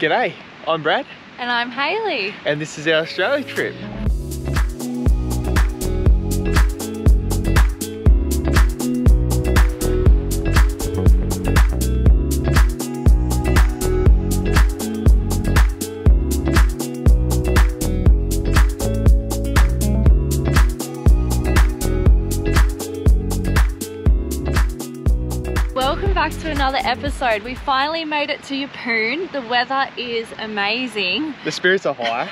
G'day, I'm Brad, And I'm Hayley. and this is our Australia trip. Episode. We finally made it to Yeppoon. The weather is amazing. The spirits are high.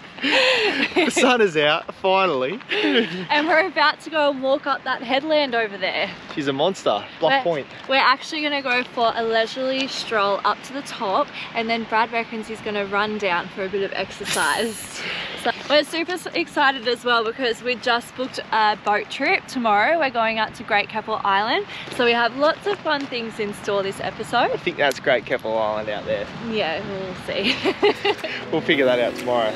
the sun is out, finally. And we're about to go and walk up that headland over there. She's a monster, Bluff We're- Point. We're actually gonna go for a leisurely stroll up to the top and then Brad reckons he's gonna run down for a bit of exercise. So we're super excited as well because we just booked a boat trip tomorrow. We're going out to Great Keppel Island. So we have lots of fun things in store this episode. I think that's Great Keppel Island out there. Yeah, we'll see. We'll figure that out tomorrow.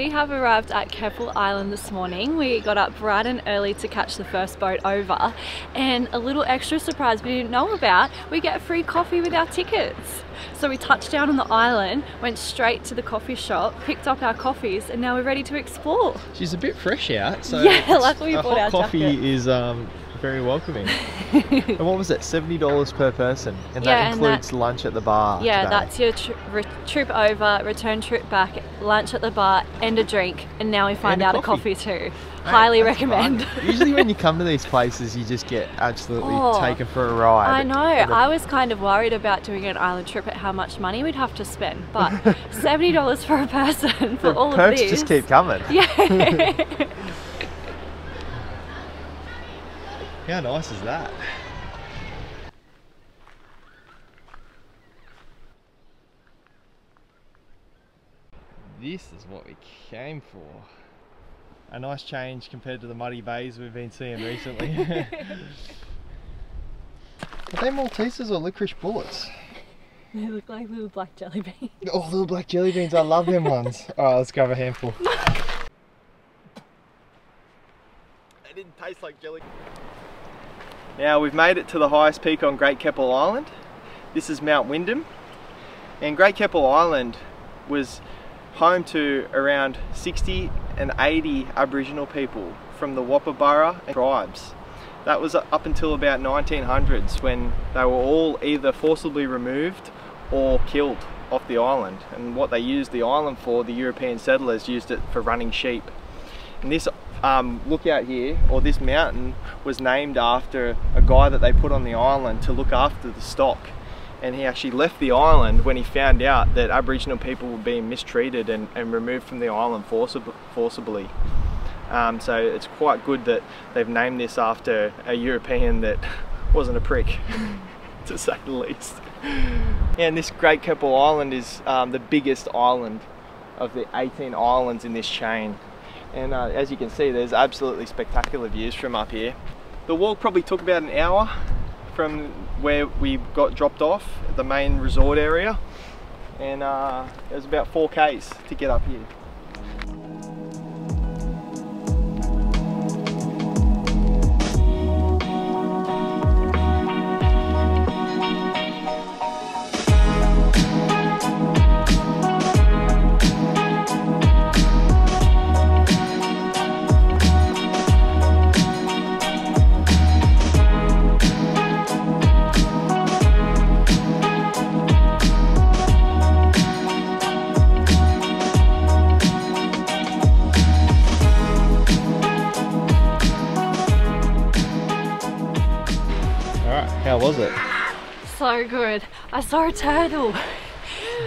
We have arrived at Keppel Island this morning. We got up bright and early to catch the first boat over. And a little extra surprise we didn't know about, we get free coffee with our tickets. So we touched down on the island, went straight to the coffee shop, picked up our coffees, and now we're ready to explore. She's a bit fresh out, so Yeah, luckily we bought hot our coffee jacket. is um, very welcoming. and what was it? Seventy dollars per person, and Yeah, that and includes lunch at the bar. Yeah, today. that's your tr- re- trip over, return trip back, lunch at the bar, and a drink, and now we find And a out a coffee. coffee too. Highly recommend. Usually, when you come to these places, you just get absolutely Oh, taken for a ride. I know. The- I was kind of worried about doing an island trip at how much money we'd have to spend, but seventy dollars for a person for the all perks of this. just keep coming. Yeah. How nice is that? This is what we came for. A nice change compared to the muddy bays we've been seeing recently. Are they Maltesers or licorice bullets? they look like little black jelly beans. Oh, little black jelly beans, I love them ones. Alright, let's grab a handful. it didn't taste like jelly. Now we've made it to the highest peak on Great Keppel Island. This is Mount Wyndham. And Great Keppel Island was home to around 60 and 80 Aboriginal people from the Woppaburra tribes. That was up until about 1900s when they were all either forcibly removed or killed off the island. And what they used the island for, the European settlers used it for running sheep. And this um, lookout here, or this mountain, was named after a guy that they put on the island to look after the stock. And he actually left the island when he found out that Aboriginal people were being mistreated and, and removed from the island forcib- forcibly. Um, so it's quite good that they've named this after a European that wasn't a prick, to say the least. And this Great Keppel Island is um, the biggest island of the 18 islands in this chain. And uh, as you can see, there's absolutely spectacular views from up here. The walk probably took about an hour from where we got dropped off the main resort area. And uh, it was about 4 Ks to get up here. Was it? So good. I saw a turtle.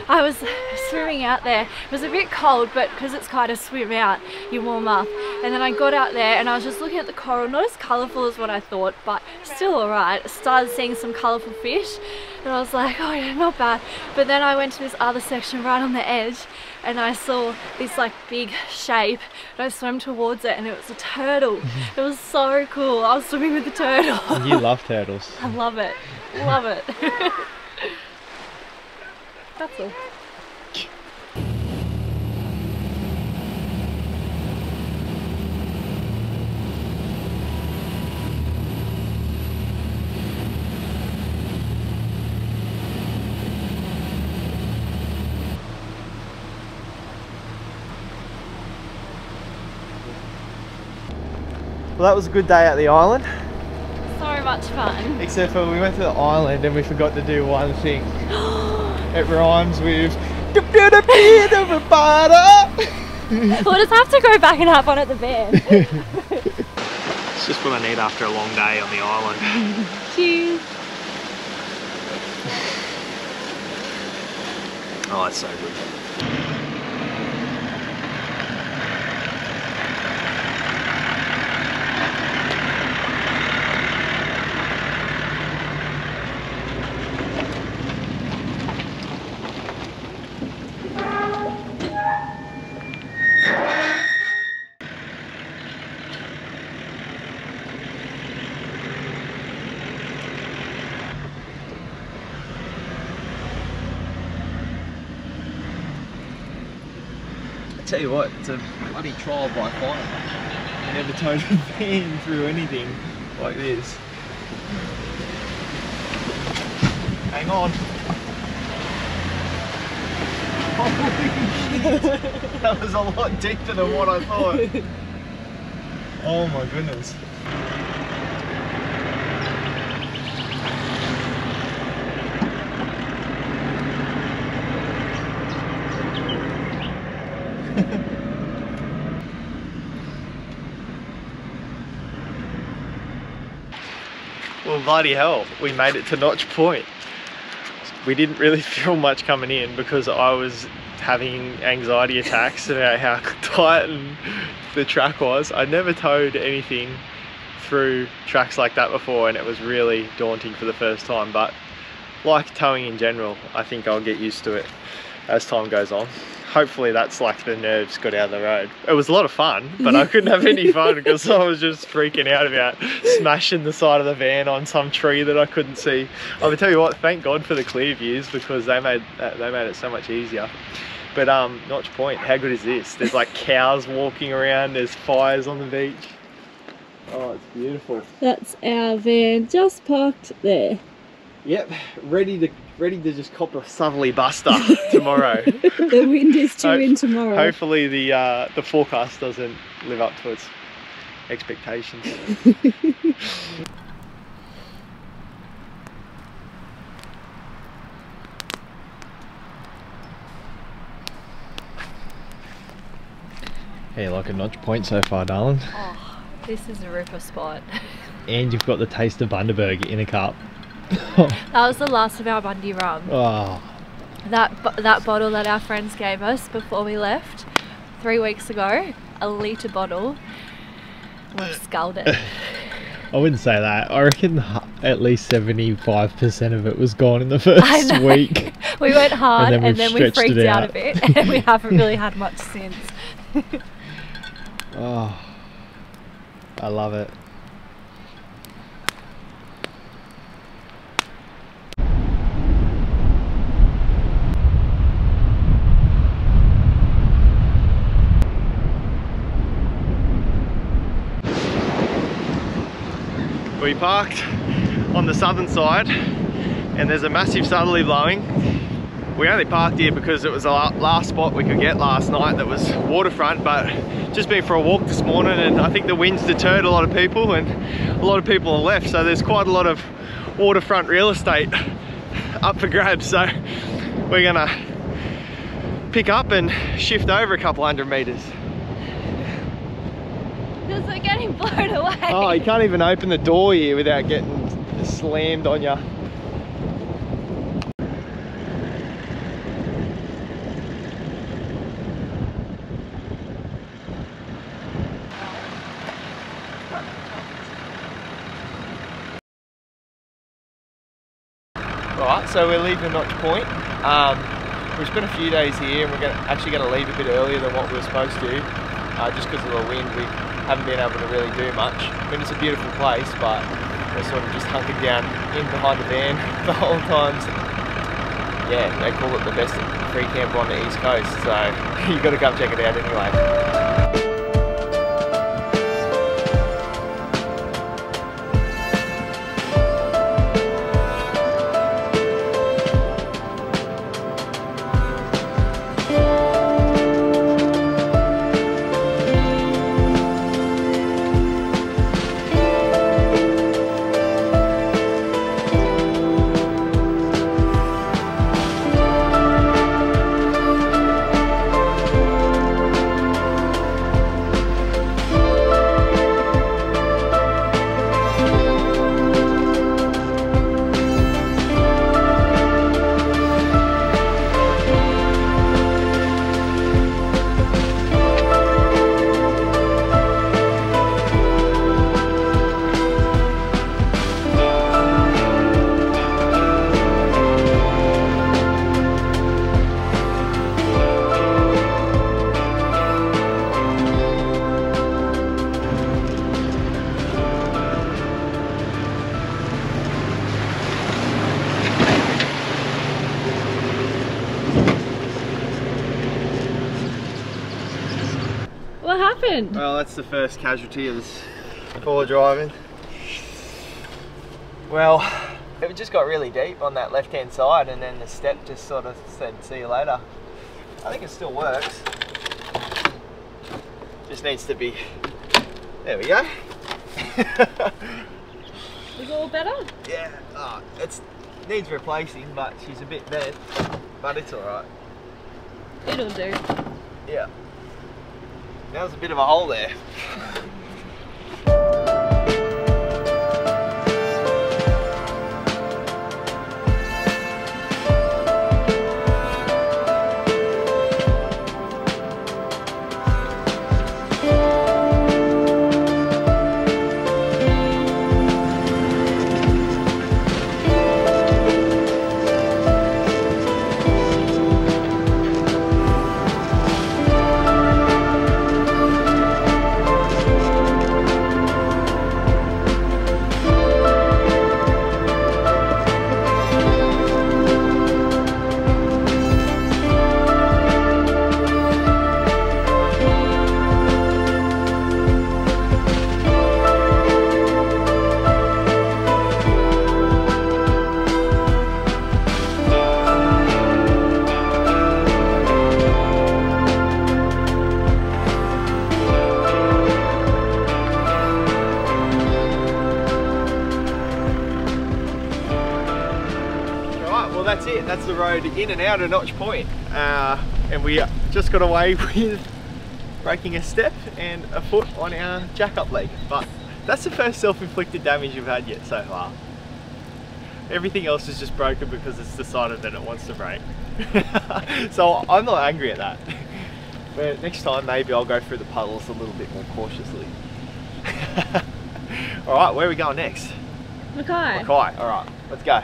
I was swimming out there. It was a bit cold, but because it's kind of swim out, you warm up. And then I got out there and I was just looking at the coral, not as colourful as what I thought, but still alright. Started seeing some colourful fish and I was like, oh yeah, not bad. But then I went to this other section right on the edge and I saw this like big shape and I swam towards it and it was a turtle. Mm-hmm. it was so cool. I was swimming with the turtle. You love turtles. I love it. Love it. That's all. Well, that was a good day at the island, So much fun. except for we went to the island and we forgot to do one thing. it rhymes with. We'll just have to go back and have one at the band. It's just what I need after a long day on the island. Cheers. Oh, that's so good. Tell you what, it's a bloody trial by fire. I never towed a van through anything like this. Hang on. Holy shit! That was a lot deeper than what I thought. Oh my goodness. Bloody hell, we made it to Notch Point. We didn't really feel much coming in because I was having anxiety attacks about how tight the track was. I'd never towed anything through tracks like that before and it was really daunting for the first time but like towing in general I think I'll get used to it as time goes on hopefully that's like the nerves got out of the road. It was a lot of fun but I couldn't have any fun because I was just freaking out about smashing the side of the van on some tree that I couldn't see. I will tell you what thank God for the clear views because they made they made it so much easier. But um Notch Point how good is this? There's like cows walking around there's fires on the beach. Oh, it's beautiful. That's our van just parked there. Yep, ready to ready to just cop a southerly buster tomorrow. the wind is due in tomorrow. Hopefully the uh, the forecast doesn't live up to its expectations. Hey, like a notch point so far, darling. Oh, this is a ripper spot. And you've got the taste of Bundaberg in a cup. That was the last of our Bundy rum. Oh, That bo- that bottle that our friends gave us before we left three weeks ago, a litre bottle. We've sculled it. I wouldn't say that. I reckon at least 75% of it was gone in the first week. We went hard And and then then, we've we freaked out. out. a bit and we haven't really had much since. Oh, I love it. We parked on the southern side and there's a massive southerly blowing. We only parked here because it was the last spot we could get last night that was waterfront but just been for a walk this morning and I think the wind's deterred a lot of people and a lot of people have left so there's quite a lot of waterfront real estate up for grabs so we're gonna pick up and shift over a couple hundred meters. Getting blown away. Oh, you can't even open the door here without getting slammed on you. Right, so we're leaving Notch Point. Um, we've spent a few days here and we're gonna, actually going to leave a bit earlier than what we were supposed to. Uh, just because of the wind, we haven't been able to really do much. I mean, it's a beautiful place, but we're sort of just hunkered down in behind the van the whole time. So, yeah, they call it the best free camp on the East Coast, so you've got to come check it out anyway. That's the first casualty of this poor driving. Well, it just got really deep on that left hand side and then the step just sort of said, see you later. I think it still works. Just needs to be, there we go. Is it all better? yeah, oh, it's needs replacing, but she's a bit bent, but it's alright. It'll do. Yeah. That was a bit of a hole there. In and out of Notch Point. Uh, and we just got away with breaking a step and a foot on our jack-up leg. But that's the first self-inflicted damage we've had yet so far. Everything else is just broken because it's decided that it wants to break. so I'm not angry at that. But next time maybe I'll go through the puddles a little bit more cautiously. Alright, where are we going next? Mackay. Mackay. Alright, let's go.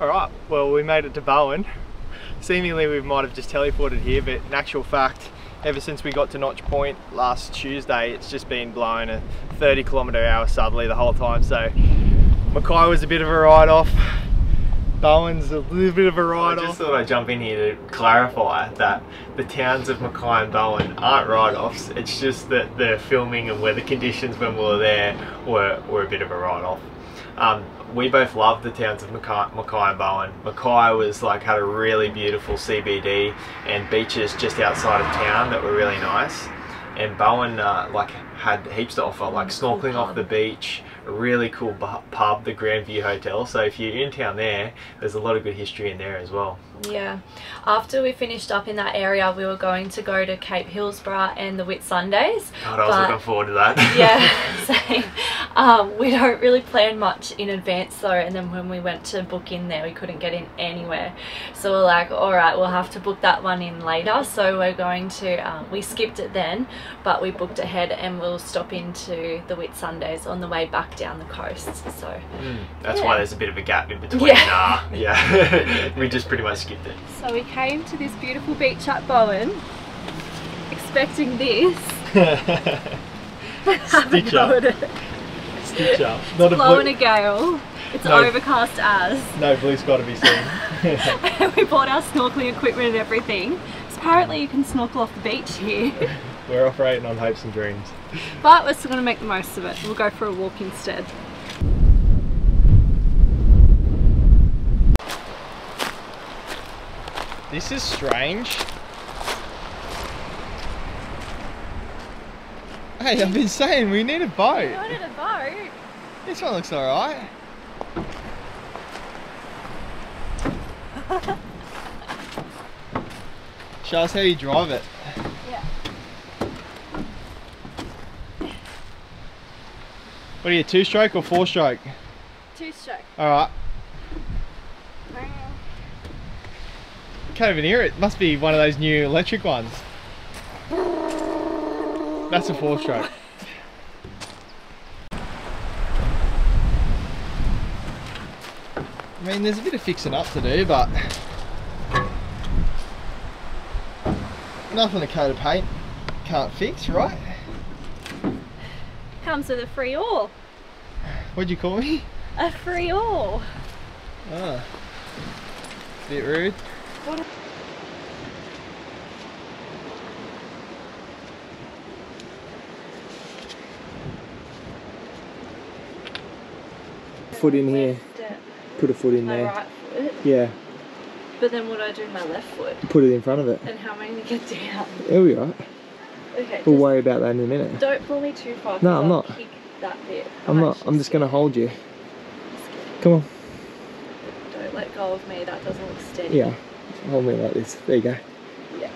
Alright, well we made it to Bowen. Seemingly we might have just teleported here, but in actual fact, ever since we got to Notch Point last Tuesday, it's just been blowing a 30 kilometre hour southerly the whole time. So Mackay was a bit of a ride-off. Bowen's a little bit of a ride-off. I just thought I'd jump in here to clarify that the towns of Mackay and Bowen aren't write-offs. It's just that the filming and weather conditions when we were there were, were a bit of a write-off. Um, we both loved the towns of Mackay, Mackay and Bowen. Mackay was like had a really beautiful CBD and beaches just outside of town that were really nice. And Bowen uh, like had heaps to offer, like snorkeling off the beach, a really cool pub, the Grand View Hotel. So if you're in town there, there's a lot of good history in there as well. Yeah. After we finished up in that area, we were going to go to Cape Hillsborough and the Whitsundays. God, I was looking forward to that. yeah, same. Um, we don't really plan much in advance though, and then when we went to book in there, we couldn't get in anywhere. So we're like, all right, we'll have to book that one in later. So we're going to, um, we skipped it then, but we booked ahead, and we'll stop into the Whitsundays on the way back down the coast. So Mm, that's Yeah. why there's a bit of a gap in between. Yeah. Uh, yeah, we just pretty much skipped it. So we came to this beautiful beach at Bowen, expecting this. Stitch up. Blowing it. Stitch up. Not a Blowing a gale. It's No. overcast as. no blue sky to be seen. we bought our snorkeling equipment and everything. So apparently you can snorkel off the beach here. We're operating on hopes and dreams. but we're still going to make the most of it. We'll go for a walk instead. This is strange. Hey, I've been saying we need a boat. We wanted a boat. This one looks alright. Show us how you drive it. Yeah. What are you, two stroke or four stroke? Two stroke. Alright. Can't even hear it. Must be one of those new electric ones. That's a four stroke. I mean, there's a bit of fixing up to do, but nothing a coat of paint can't fix, right? Comes with a free oar. What'd you call me? A free oar. Ah, bit rude. Foot in here. Put a foot in My there. right foot. Yeah, But then what do I do with my left foot? put it in front of it. And how am I going to get down? There we are. Okay. We'll worry about that in a minute. Don't pull me too far. No, I'm I'll not. Kick that bit. I'm not. I'm just gonna hold you. Come on. Don't let go of me. That doesn't look steady. Yeah. Hold me like this. There you go. Yeah.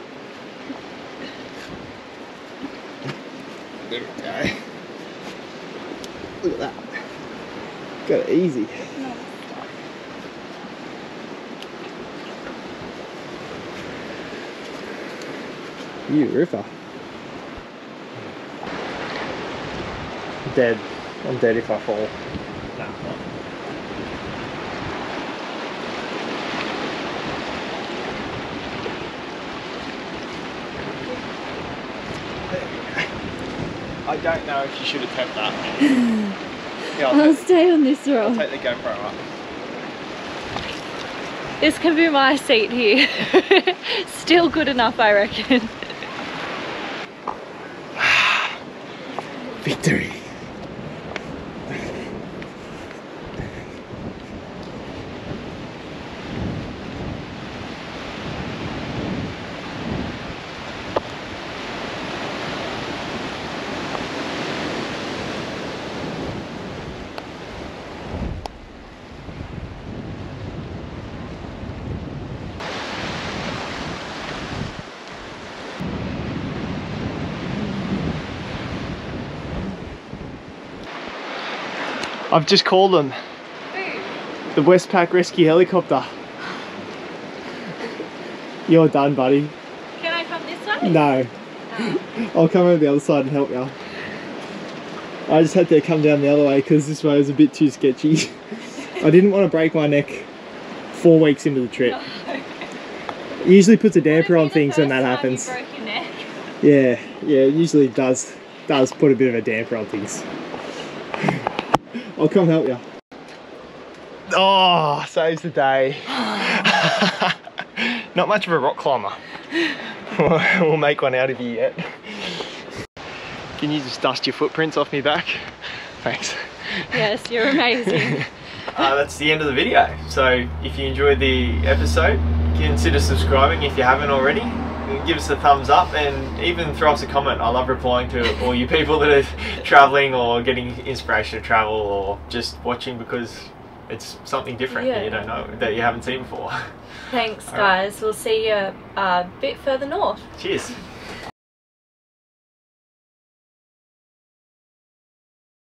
There we go. Look at that. Got it easy. No. You ripper. Dead. I'm dead if I fall. Nah, I'm not. I don't know if you should attempt that. yeah, I'll, I'll stay on this I'll take the GoPro up. This can be my seat here. Still good enough, I reckon. Victory. I've just called them. The Westpac Rescue Helicopter. You're done, buddy. Can I come this way? No. Oh. I'll come over the other side and help you. I just had to come down the other way because this way was a bit too sketchy. I didn't want to break my neck four weeks into the trip. It usually puts a damper on things when that happens. You broke your neck. Yeah, yeah, it usually does does put a bit of a damper on things. I'll come help you. Oh, saves the day. Not much of a rock climber. we'll make one out of you yet. Can you just dust your footprints off me back? Thanks. Yes, you're amazing. Uh, that's the end of the video. So if you enjoyed the episode, consider subscribing if you haven't already. Give us a thumbs up and even throw us a comment. I love replying to all you people that are traveling or getting inspiration to travel or just watching because it's something different Yeah. that you don't know that you haven't seen before. Thanks, All right. guys. We'll see you a bit further north. Cheers.